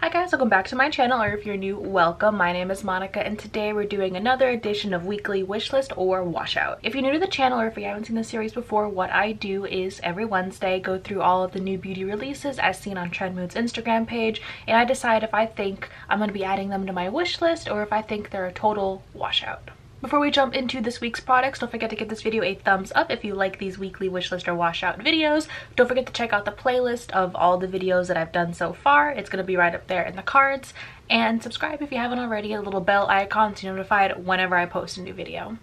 Hi guys, welcome back to my channel, or if you're new, welcome. My name is Monica, and today we're doing another edition of Weekly Wishlist or Washout. If you're new to the channel, or if you haven't seen the series before, what I do is every Wednesday go through all of the new beauty releases as seen on Trendmood's Instagram page, and I decide if I think I'm going to be adding them to my wish list or if I think they're a total washout. Before we jump into this week's products, don't forget to give this video a thumbs up if you like these weekly wishlist or washout videos. Don't forget to check out the playlist of all the videos that I've done so far. It's going to be right up there in the cards. And subscribe if you haven't already, a little bell icon to be notified whenever I post a new video.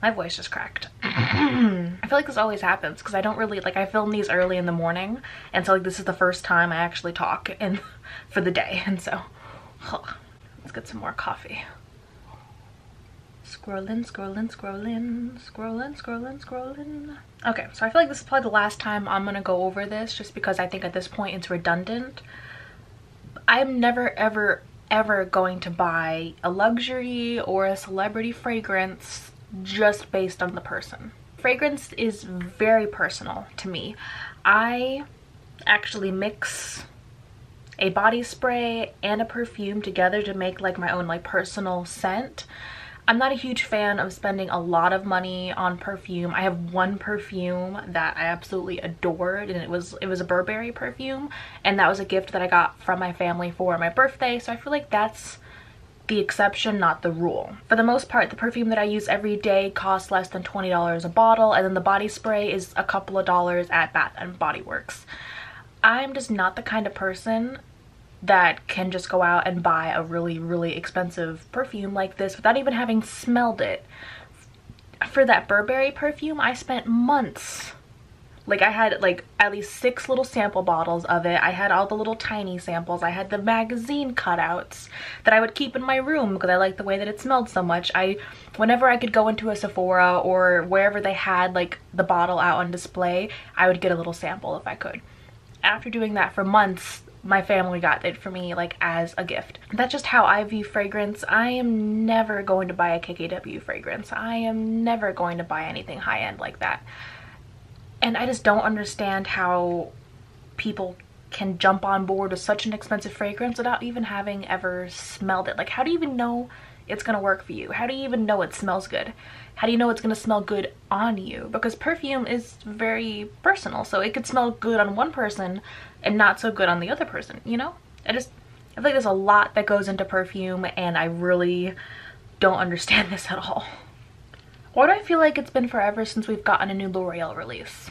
My voice just cracked. I feel like this always happens because I don't really, like I film these early in the morning and so like this is the first time I actually talk and for the day and so let's get some more coffee. Scrolling, scrolling, scrolling, scrolling, scrolling, scrolling. Okay, so I feel like this is probably the last time I'm gonna go over this just because I think at this point it's redundant. I'm never ever ever going to buy a luxury or a celebrity fragrance just based on the person. Fragrance is very personal to me. I actually mix a body spray and a perfume together to make like my own like personal scent I'm not a huge fan of spending a lot of money on perfume. I have one perfume that I absolutely adored and it was it was a Burberry perfume and that was a gift that I got from my family for my birthday. So I feel like that's the exception, not the rule. For the most part, the perfume that I use every day costs less than $20 a bottle and then the body spray is a couple of dollars at Bath and Body Works. I'm just not the kind of person that can just go out and buy a really, really expensive perfume like this without even having smelled it. For that Burberry perfume, I spent months like I had like at least six little sample bottles of it. I had all the little tiny samples. I had the magazine cutouts that I would keep in my room because I liked the way that it smelled so much. I, whenever I could go into a Sephora or wherever they had like the bottle out on display, I would get a little sample if I could. After doing that for months, my family got it for me like as a gift. That's just how I view fragrance. I am never going to buy a KKW fragrance. I am never going to buy anything high-end like that. And I just don't understand how people can jump on board with such an expensive fragrance without even having ever smelled it. Like how do you even know it's gonna work for you? How do you even know it smells good? How do you know it's gonna smell good on you? Because perfume is very personal. So it could smell good on one person and not so good on the other person, you know? I just, I feel like there's a lot that goes into perfume and I really don't understand this at all. Why do I feel like it's been forever since we've gotten a new L'Oreal release?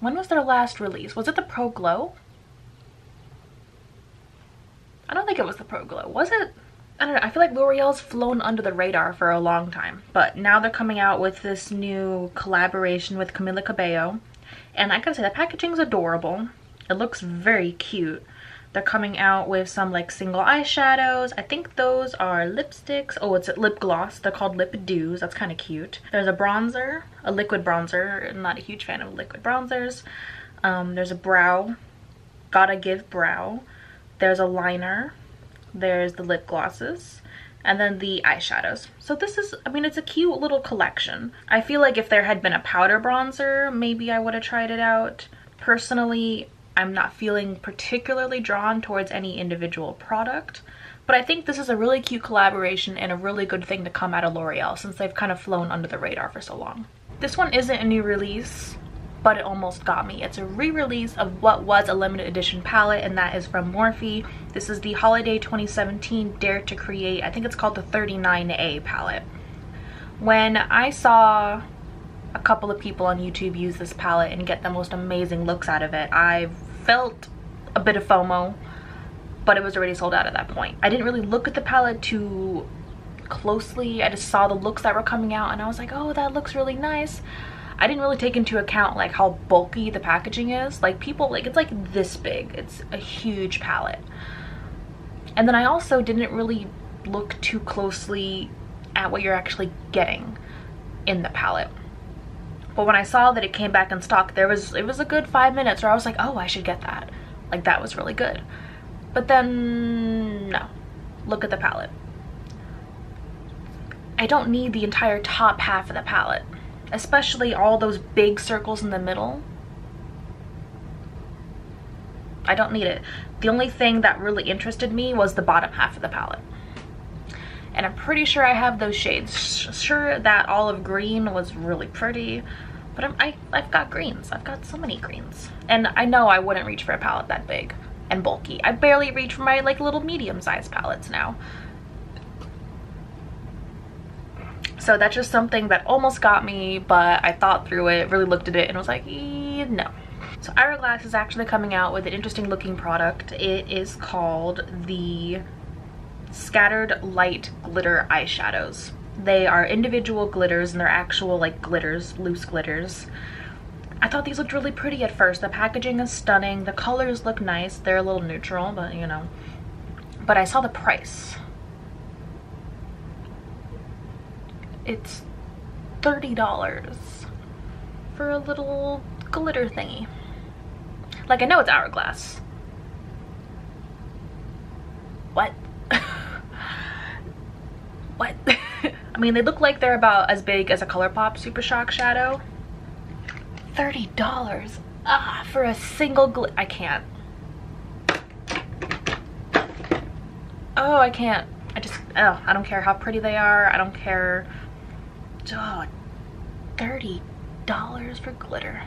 When was their last release? Was it the Pro Glow? I don't think it was the Pro Glow. Was it? I don't know. I feel like L'Oreal's flown under the radar for a long time. But now they're coming out with this new collaboration with Camila Cabello. And I gotta say, the packaging's adorable. It looks very cute. They're coming out with some like single eyeshadows. I think those are lipsticks. Oh, it's a lip gloss. They're called Lip Dews. That's kind of cute. There's a bronzer, a liquid bronzer. I'm not a huge fan of liquid bronzers. Um, there's a brow. Gotta give brow. There's a liner. There's the lip glosses and then the eyeshadows. So this is, I mean, it's a cute little collection. I feel like if there had been a powder bronzer, maybe I would have tried it out. Personally, I'm not feeling particularly drawn towards any individual product. But I think this is a really cute collaboration and a really good thing to come out of L'Oreal since they've kind of flown under the radar for so long. This one isn't a new release, but it almost got me. It's a re-release of what was a limited edition palette and that is from Morphe. This is the Holiday 2017 Dare to Create, I think it's called the 39A palette. When I saw a couple of people on YouTube use this palette and get the most amazing looks out of it. I felt a bit of FOMO, but it was already sold out at that point. I didn't really look at the palette too closely. I just saw the looks that were coming out and I was like, oh, that looks really nice. I didn't really take into account like how bulky the packaging is. Like people, like it's like this big. It's a huge palette. And then I also didn't really look too closely at what you're actually getting in the palette. But when I saw that it came back in stock, there was it was a good five minutes where I was like, oh, I should get that. Like that was really good. But then, no. Look at the palette. I don't need the entire top half of the palette, especially all those big circles in the middle. I don't need it. The only thing that really interested me was the bottom half of the palette. And I'm pretty sure I have those shades. Sure that olive green was really pretty, but I'm, I, I've got greens. I've got so many greens. And I know I wouldn't reach for a palette that big and bulky. I barely reach for my like little medium sized palettes now. So that's just something that almost got me, but I thought through it, really looked at it and was like, eh, no. So Hourglass is actually coming out with an interesting looking product. It is called the Scattered Light Glitter Eyeshadows. They are individual glitters and they're actual like glitters, loose glitters. I thought these looked really pretty at first. The packaging is stunning. The colors look nice. They're a little neutral, but you know. But I saw the price. It's $30 for a little glitter thingy. Like, I know it's Hourglass. What? What? I mean, they look like they're about as big as a ColourPop Super Shock shadow. $30. Ah, for a single glit. I can't. Oh, I can't. I just, oh, I don't care how pretty they are. I don't care. Oh, $30 for glitter.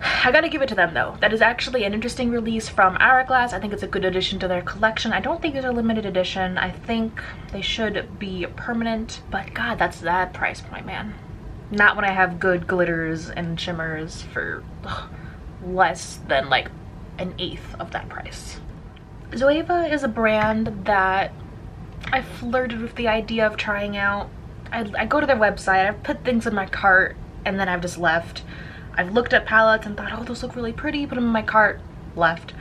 I gotta give it to them though. That is actually an interesting release from Hourglass. I think it's a good addition to their collection. I don't think it's a limited edition. I think they should be permanent, but God, that's that price point, man. Not when I have good glitters and shimmers for ugh, less than like an eighth of that price. Zoeva is a brand that I flirted with the idea of trying out. I, I go to their website, I've put things in my cart, and then I've just left. I've looked at palettes and thought, oh, those look really pretty, put them in my cart, left.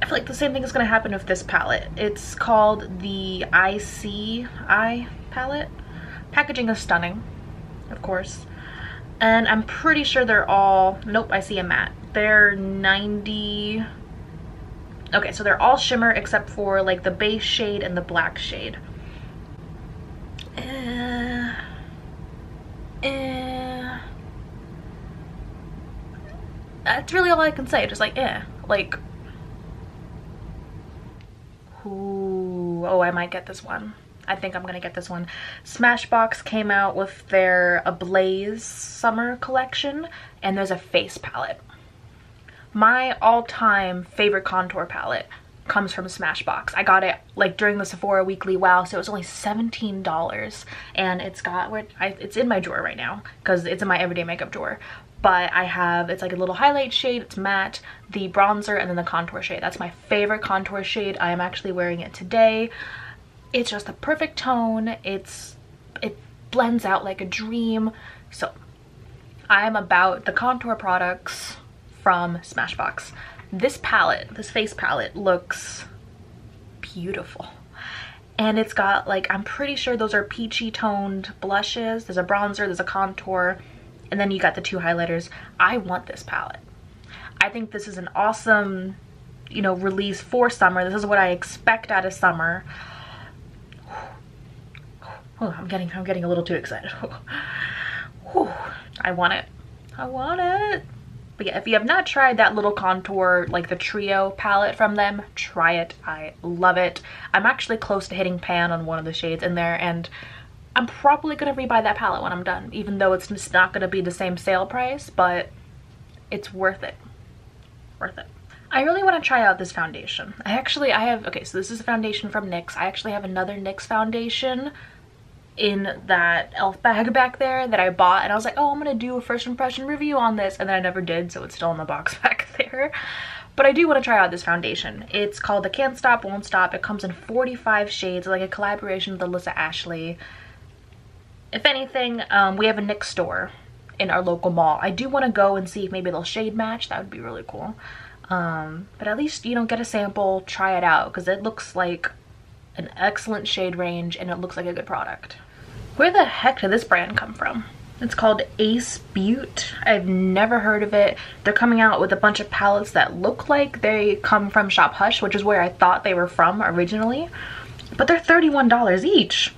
I feel like the same thing is going to happen with this palette. It's called the ICI palette. Packaging is stunning of course. And I'm pretty sure they're all, nope, I see a matte. They're 90, okay, so they're all shimmer except for like the base shade and the black shade. That's really all I can say, just like, eh, like, ooh, oh, I might get this one. I think I'm gonna get this one. Smashbox came out with their Ablaze summer collection and there's a face palette. My all-time favorite contour palette comes from Smashbox. I got it like during the Sephora weekly wow so it was only $17 and it's got I, it's in my drawer right now because it's in my everyday makeup drawer. But I have it's like a little highlight shade it's matte the bronzer and then the contour shade. That's my favorite contour shade. I am actually wearing it today. It's just a perfect tone. It's it blends out like a dream. So i'm about the contour products from smashbox this palette this face palette looks beautiful. And it's got like i'm pretty sure those are peachy toned blushes. There's a bronzer there's a contour and then you got the two highlighters. I want this palette. I think this is an awesome you know release for summer. This is what i expect out of summer. Oh, I'm getting, I'm getting a little too excited. Whew, I want it. I want it. But yeah, if you have not tried that little contour, like the trio palette from them, try it. I love it. I'm actually close to hitting pan on one of the shades in there and I'm probably gonna rebuy that palette when I'm done, even though it's just not gonna be the same sale price, but it's worth it. Worth it. I really want to try out this foundation. I actually, I have, okay, so this is a foundation from NYX. I actually have another NYX foundation in that elf bag back there that I bought and I was like oh I'm gonna do a first impression review on this and then I never did so it's still in the box back there. But I do want to try out this foundation. It's called the Can't Stop Won't Stop. It comes in 45 shades like a collaboration with Alissa Ashley. If anything um, we have a NYX store in our local mall. I do want to go and see if maybe they'll shade match. That would be really cool. Um, but at least you know get a sample try it out because it looks like an excellent shade range and it looks like a good product where the heck did this brand come from? It's called Ace Beaut. I've never heard of it. They're coming out with a bunch of palettes that look like they come from Shop Hush, which is where I thought they were from originally. But they're $31 each.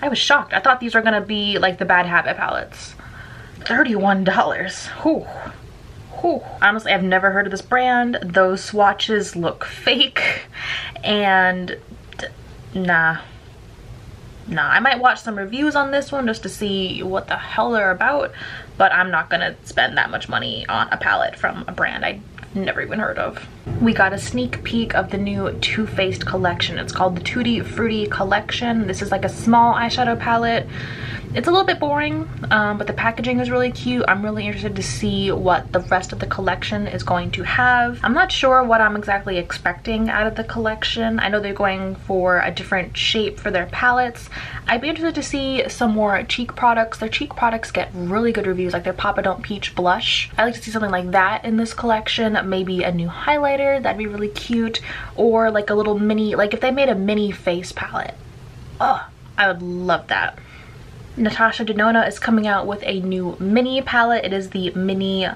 I was shocked. I thought these were gonna be like the Bad Habit palettes. $31. Whew. whew, honestly, I've never heard of this brand. Those swatches look fake and nah. Nah, I might watch some reviews on this one just to see what the hell they're about, but I'm not gonna spend that much money on a palette from a brand I never even heard of. We got a sneak peek of the new Too Faced collection. It's called the Tutti Frutti collection. This is like a small eyeshadow palette. It's a little bit boring, um, but the packaging is really cute. I'm really interested to see what the rest of the collection is going to have. I'm not sure what I'm exactly expecting out of the collection. I know they're going for a different shape for their palettes. I'd be interested to see some more cheek products. Their cheek products get really good reviews, like their Papa Don't Peach blush. I like to see something like that in this collection. Maybe a new highlighter, that'd be really cute. Or like a little mini, like if they made a mini face palette. Oh, I would love that. Natasha Denona is coming out with a new mini palette. It is the Mini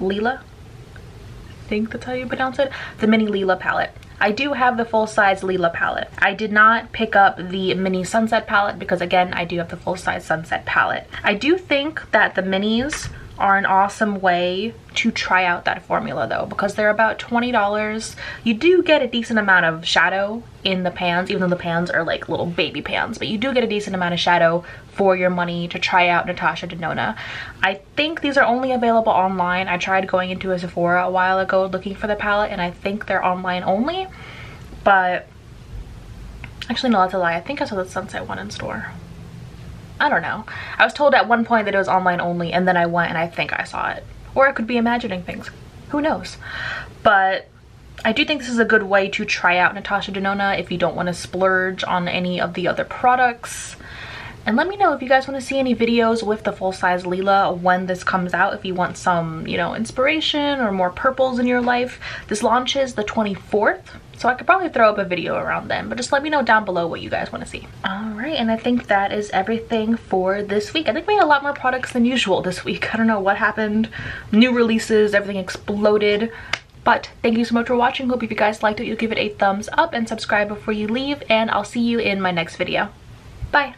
Lila. I think that's how you pronounce it. The Mini Lila palette. I do have the full-size Lila palette. I did not pick up the mini Sunset palette because again, I do have the full-size Sunset palette. I do think that the minis are an awesome way to try out that formula though because they're about $20. You do get a decent amount of shadow in the pans even though the pans are like little baby pans but you do get a decent amount of shadow for your money to try out Natasha Denona. I think these are only available online. I tried going into a Sephora a while ago looking for the palette and I think they're online only but actually no that's a lie. I think I saw the Sunset one in store. I don't know. I was told at one point that it was online only and then I went and I think I saw it. Or I could be imagining things. Who knows? But I do think this is a good way to try out Natasha Denona if you don't want to splurge on any of the other products. And let me know if you guys want to see any videos with the full-size Lila when this comes out. If you want some, you know, inspiration or more purples in your life. This launches the 24th. So I could probably throw up a video around then. But just let me know down below what you guys want to see. Alright, and I think that is everything for this week. I think we had a lot more products than usual this week. I don't know what happened. New releases, everything exploded. But thank you so much for watching. Hope if you guys liked it, you'll give it a thumbs up and subscribe before you leave. And I'll see you in my next video. Bye!